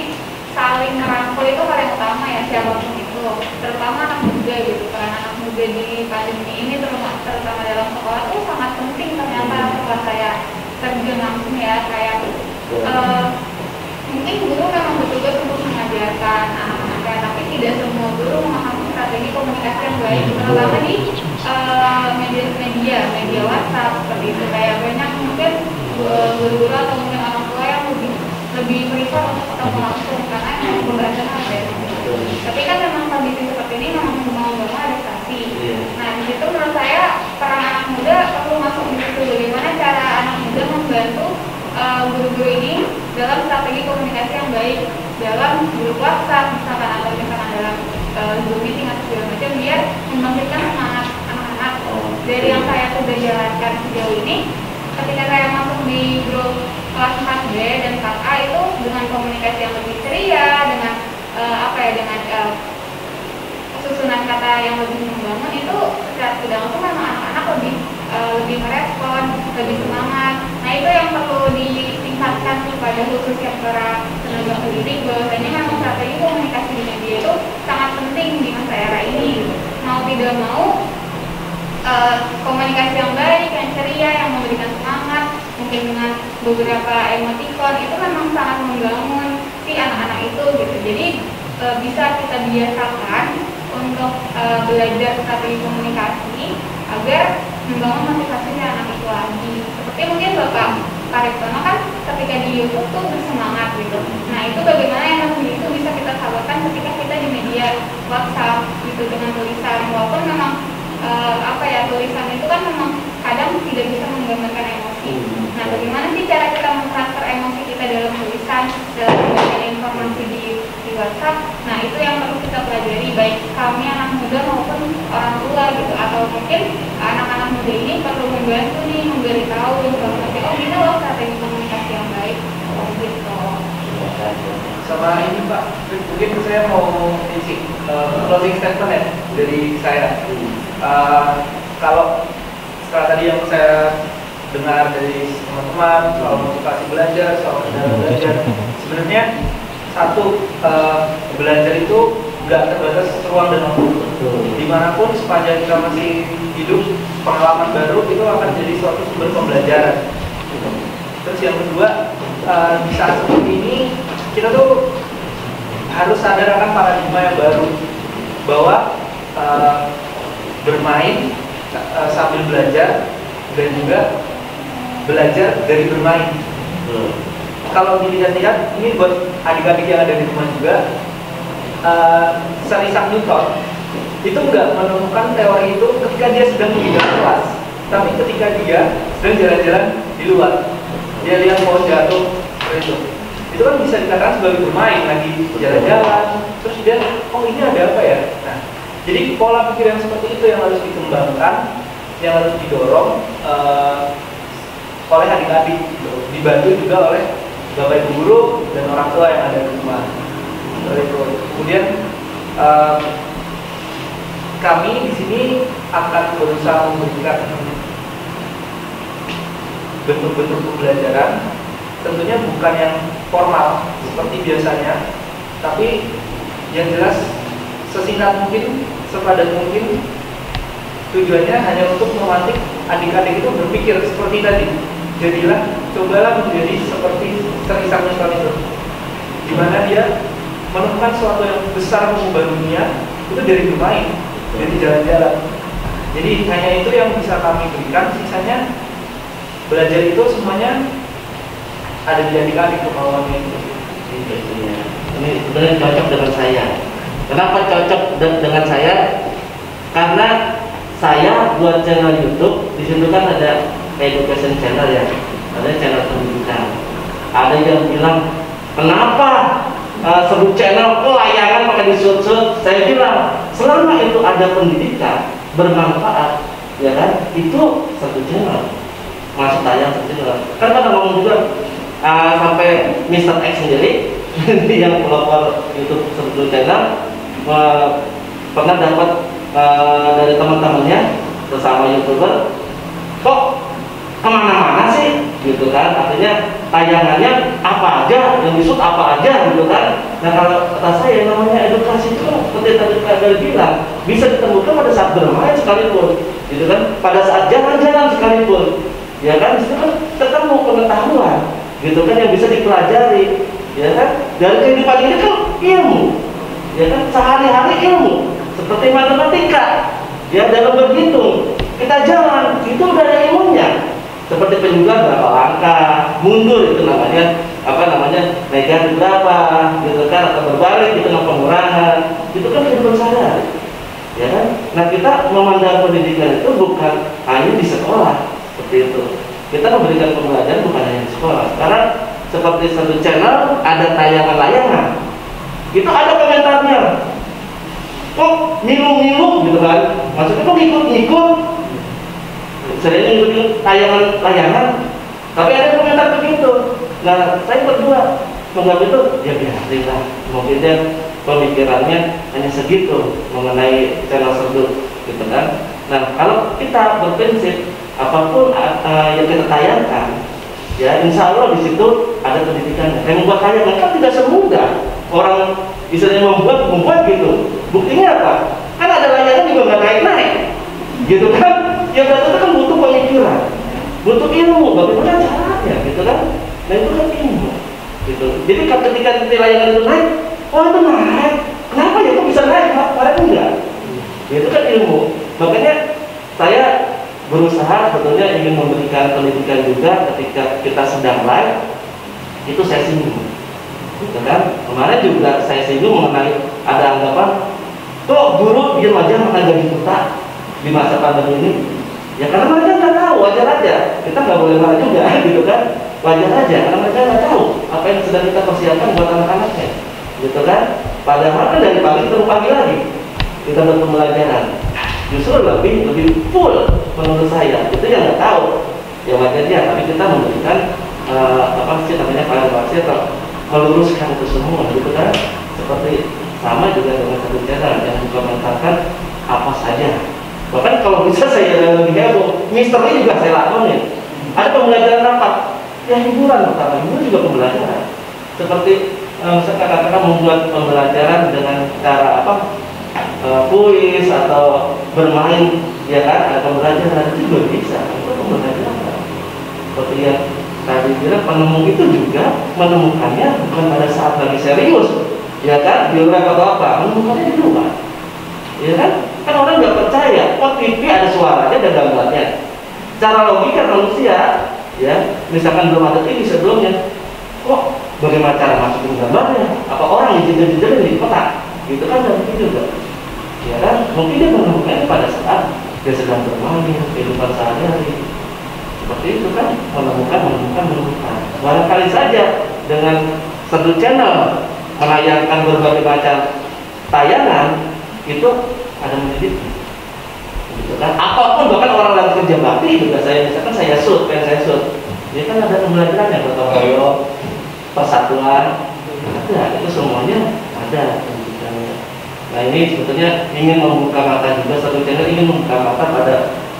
saling merangkul itu hal yang utama ya siapa pun itu. Terutama anak muda gitu karena anak muda di pandemi ini terutama, terutama dalam sekolah tuh sangat penting ternyata setelah saya terjun langsung ya kayak eh, mungkin guru memang bertugas untuk mengajarkan anak-anaknya tapi tidak semua guru memahami strategi komunikasi yang baik terutama di eh, media-media media WhatsApp seperti itu kayak banyak mungkin eh, guru-guru atau mungkin orang tua yang lebih lebih prefer untuk ketemu langsung karena memang pembelajaran ada tapi kan memang kondisi seperti ini memang mau nggak mau adaptasi. Nah, di situ menurut saya peran anak muda perlu masuk di situ. Bagaimana cara anak muda membantu eh, guru-guru ini dalam strategi komunikasi yang baik dalam grup WhatsApp misalkan atau misalkan dalam eh, Zoom meeting atau segala macam biar membangkitkan semangat anak-anak dari yang saya sudah jalankan sejauh ini ketika saya masuk di grup kelas 4B dan 4A itu dengan komunikasi yang lebih ceria dengan eh, apa ya dengan eh, susunan kata yang lebih membangun itu secara tidak langsung memang anak-anak lebih eh, lebih merespon, lebih semangat. Nah itu yang perlu ditingkatkan kepada khususnya para tenaga pendidik bahwasanya memang strategi komunikasi di media itu sangat penting di masa era ini. Mau tidak mau eh, komunikasi yang baik, yang ceria, yang memberikan semangat, mungkin dengan beberapa emoticon itu memang sangat membangun si anak-anak itu gitu. Jadi e, bisa kita biasakan untuk e, belajar strategi komunikasi agar membangun motivasi anak itu lagi. Seperti mungkin Bapak Paritono kan ketika di YouTube tuh bersemangat gitu. Nah itu bagaimana yang itu bisa kita salurkan ketika kita di media WhatsApp gitu dengan tulisan walaupun memang e, apa ya tulisan itu kan memang kadang tidak bisa menggambarkan emosi. Nah bagaimana sih cara kita mentransfer emosi kita dalam tulisan dalam memberikan informasi di di WhatsApp. Nah itu yang perlu kita pelajari baik kami anak muda maupun orang tua gitu atau mungkin anak-anak muda ini perlu membantu nih memberitahu informasi oh ini loh strategi komunikasi yang baik oh gitu. sama ini Pak, mungkin saya mau isi uh, closing statement ya dari saya. Uh, kalau setelah tadi yang saya dengar dari teman-teman soal motivasi belajar, soal kendala belajar, sebenarnya satu uh, belajar itu nggak terbatas ruang dan waktu. Di mana pun sepanjang kita masih hidup, pengalaman baru itu akan jadi suatu sumber pembelajaran. Terus yang kedua, uh, di saat seperti ini kita tuh harus sadar akan paradigma yang baru bahwa uh, bermain uh, sambil belajar dan juga belajar dari bermain. Kalau dilihat-lihat, ini buat adik-adik yang ada di rumah juga, uh, Sir Isaac Newton itu nggak menemukan teori itu ketika dia sedang di dalam kelas, tapi ketika dia sedang jalan-jalan di luar, dia lihat pohon jatuh, itu. Itu kan bisa dikatakan sebagai bermain lagi jalan-jalan, terus dia, oh ini ada apa ya? Jadi pola pikir yang seperti itu yang harus dikembangkan, yang harus didorong uh, oleh adik-adik, gitu. dibantu juga oleh bapak ibu guru dan orang tua yang ada di rumah. Kemudian uh, kami di sini akan berusaha memberikan bentuk-bentuk pembelajaran, tentunya bukan yang formal seperti biasanya, tapi yang jelas sesingkat mungkin, sepadat mungkin, tujuannya hanya untuk memantik adik-adik itu berpikir seperti tadi jadilah cobalah menjadi seperti Trisam Newton itu di mana dia menemukan sesuatu yang besar mengubah dunia itu dari bermain dari jalan-jalan jadi hanya itu yang bisa kami berikan sisanya belajar itu semuanya ada di adik-adik kemauannya itu. Ini sebenarnya cocok dengan saya. Kenapa cocok de- dengan saya? Karena saya buat channel YouTube di situ kan ada education channel ya, ada channel pendidikan. Ada yang bilang kenapa uh, sebut channel kok layangan pakai disut-sut? Saya bilang selama itu ada pendidikan bermanfaat, ya kan? Itu satu channel masuk tayang satu channel. Kan ada ngomong juga uh, sampai Mr. X sendiri yang pelopor YouTube sebelum channel uh, pernah dapat uh, dari teman-temannya bersama youtuber kok ke mana-mana sih? Gitu kan. Artinya tayangannya apa aja yang disut apa aja gitu kan. Nah kalau kata saya namanya edukasi itu seperti tadi Gali bilang bisa ditemukan pada saat bermain sekalipun gitu kan. Pada saat jalan-jalan sekalipun ya kan. Itu kan ketemu pengetahuan gitu kan yang bisa dipelajari ya kan. Dari kehidupan ini kan ilmu ya kan sehari-hari ilmu. Seperti matematika. Ya dalam berhitung kita jalan itu udah ada ilmunya. Seperti penjualan berapa langkah. Mundur itu namanya. Apa namanya? Negatif berapa? Gitu kan atau berbalik itu namanya pengurangan. Itu kan kehidupan sehari ya kan? Nah kita memandang pendidikan itu bukan hanya di sekolah. Seperti itu. Kita memberikan pembelajaran bukan hanya di sekolah. Sekarang seperti satu channel ada tayangan layangan itu ada komentarnya. Kok ngilu-ngilu gitu kan? Maksudnya kok ngikut-ngikut? Sering ngikutin tayangan layangan. Tapi ada komentar begitu. Nah saya berdua menganggap itu ya biarinlah mungkin dia pemikirannya hanya segitu mengenai channel tersebut gitu kan? Nah kalau kita berprinsip apa pun uh, yang kita tayangkan ya insya Allah di situ ada pendidikannya yang membuat tayangan kan tidak semudah orang istilahnya membuat membuat gitu. Buktinya apa? Kan ada layangan juga nggak naik naik gitu kan? Yang berarti kan butuh pemikiran butuh ilmu. Bagaimana caranya? Gitu kan? Nah itu kan ilmu. Gitu. Jadi ketika nanti layangan itu naik oh itu naik. Kenapa ya? Kok bisa naik padahal enggak. Itu kan ilmu. Makanya saya berusaha sebetulnya ingin memberikan pendidikan juga ketika kita sedang live itu saya singgung gitu kan? Kemarin juga saya singgung mengenai ada anggapan kok guru diam aja makan gaji buta di masa pandemi ini? Ya karena mereka nggak tahu wajar aja. Kita nggak boleh marah juga gitu kan? Wajar aja karena mereka nggak tahu apa yang sedang kita persiapkan buat anak-anaknya gitu kan? Padahal kan dari pagi terus pagi lagi kita buat pembelajaran. Justru lebih lebih full menurut saya. Itu yang nggak tahu. Ya wajar aja tapi kita memberikan uh, apa sih namanya pada wasit meluruskan itu semua gitu kan? Seperti sama juga dengan satu channel yang mengomentarkan apa saja. Bahkan kalau bisa saya lebih heboh misteri juga saya lakonin ada pembelajaran rapat. Ya hiburan pertama hiburan juga pembelajaran. Seperti eh, saya katakan membuat pembelajaran dengan cara apa? Eh, kuis atau bermain ya kan? Ada pembelajaran itu juga bisa itu pembelajaran seperti yang bilang penemu itu juga menemukannya bukan pada saat lagi serius. Ya kan? Di luar atau apa? Menemukannya di luar. Ya kan? Kan orang nggak percaya. Oh TV ada suaranya dan gambarnya cara logika manusia ya misalkan belum ada TV sebelumnya kok bagaimana cara masukin gambarnya? Apa orang yang jejak-jejak di peta gitu kan dan itu juga ya kan? Mungkin dia menemukan pada saat dia sedang bermain kehidupan sehari-hari seperti itu kan menemukan menemukan menemukan. Barangkali saja dengan satu channel menayangkan berbagai macam tayangan itu ada mendidik gitu kan. Apa pun bahkan orang lagi kerja bakti juga saya misalkan saya shoot pengen saya shoot. Dia kan ada pembelajaran yang gotong royong persatuan. Ada itu semuanya ada. Nah ini sebetulnya ingin membuka mata juga satu channel ingin membuka mata pada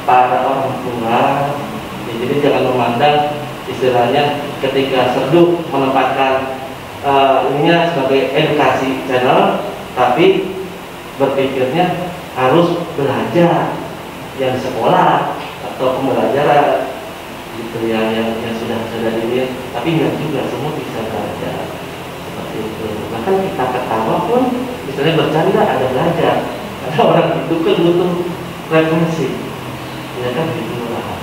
para orang tua. ya, jadi jangan memandang istilahnya ketika serdu menempatkan uh, sebagai edukasi channel tapi berpikirnya harus belajar yang sekolah atau pembelajaran gitu yang yang, yang sudah sudah dilihat tapi nggak juga semua bisa belajar seperti itu. Bahkan kita ketawa pun misalnya bercanda ada belajar. Ada orang itu kan butuh refleksi ya kan gitu lah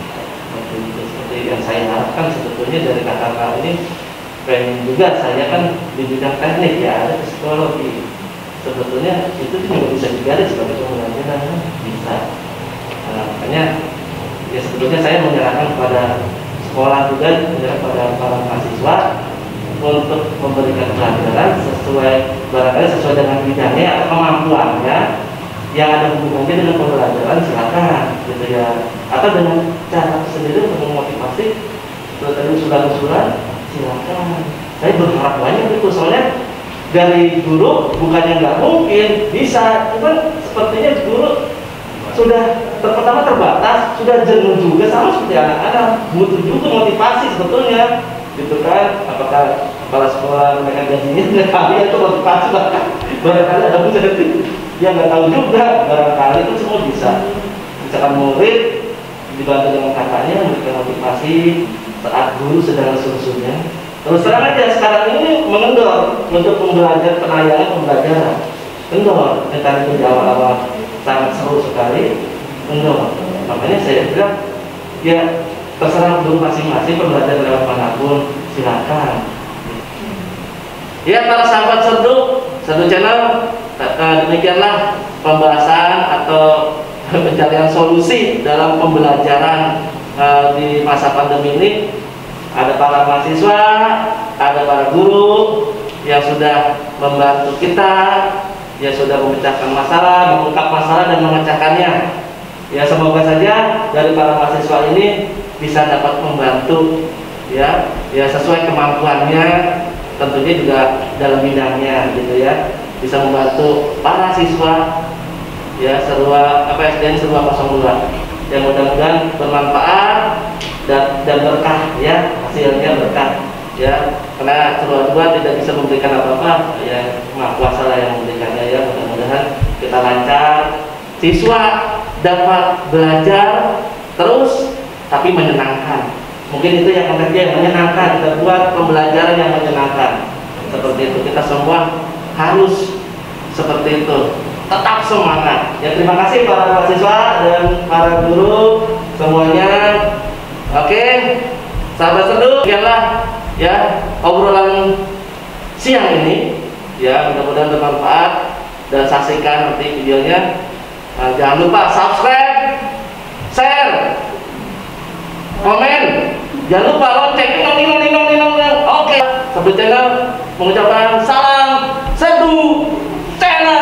itu. Seperti yang saya harapkan sebetulnya dari kakak-kakak ini pengen juga saya kan di bidang teknik ya ada psikologi. Sebetulnya itu juga bisa digali sebagai pembelajaran bisa. Nah, makanya ya sebetulnya saya menyerahkan kepada sekolah juga menyerahkan kepada para mahasiswa untuk memberikan pelajaran sesuai barangkali sesuai dengan bidangnya atau kemampuannya. Yang ada hubungannya dengan pembelajaran silakan gitu ya atau dengan cara sendiri untuk memotivasi seperti usulan-usulan silakan. Saya berharap banyak itu soalnya dari guru bukannya nggak mungkin bisa cuman sepertinya guru sudah pertama terbatas sudah jenuh juga sama seperti anak-anak. Butuh juga motivasi sebetulnya. Gitu kan? Apakah kepala sekolah mereka gajinya nggak kali atau motivasi bahkan? Barangkali ada pun jadi dia nggak tahu juga. Barangkali itu semua bisa. Misalkan murid dibantu dengan kakaknya memberikan motivasi saat guru sedang lesu-lesunya terus terang aja sekarang ini mengendor untuk pembelajaran penayangan pembelajaran. Kendor tentang itu di awal-awal sangat seru sekali. Kendor. Makanya saya bilang ya terserah guru masing-masing pembelajaran lewat mana pun silakan. Ya para sahabat serdu serdu channel eh, demikianlah pembahasan atau pencarian solusi dalam pembelajaran eh, di masa pandemi ini. Ada para mahasiswa, ada para guru yang sudah membantu kita, yang sudah memecahkan masalah, mengungkap masalah dan memecahkannya. Ya semoga saja dari para mahasiswa ini bisa dapat membantu ya, ya sesuai kemampuannya, tentunya juga dalam bidangnya gitu ya, bisa membantu para siswa ya serua apa SDN serua 02 yang mudah-mudahan bermanfaat dan, dan berkah ya. Hasilnya berkah ya. Karena kedua-dua tidak bisa memberikan apa-apa ya. Maha kuasa lah yang memberikannya ya. Mudah-mudahan kita lancar. Siswa dapat belajar terus tapi menyenangkan. Mungkin itu yang penting yang menyenangkan. Kita buat pembelajaran yang menyenangkan. Seperti itu. Kita semua harus seperti itu tetap semangat ya terima kasih para mahasiswa dan para guru semuanya Oke, sahabat seduh, demikianlah ya obrolan siang ini. Ya, mudah-mudahan bermanfaat dan saksikan nanti videonya. Nah, jangan lupa subscribe, share, komen. Jangan lupa lonceng, ninong, ninong, ninong, ninong, ninong. Oke, sahabat channel mengucapkan salam seduh channel.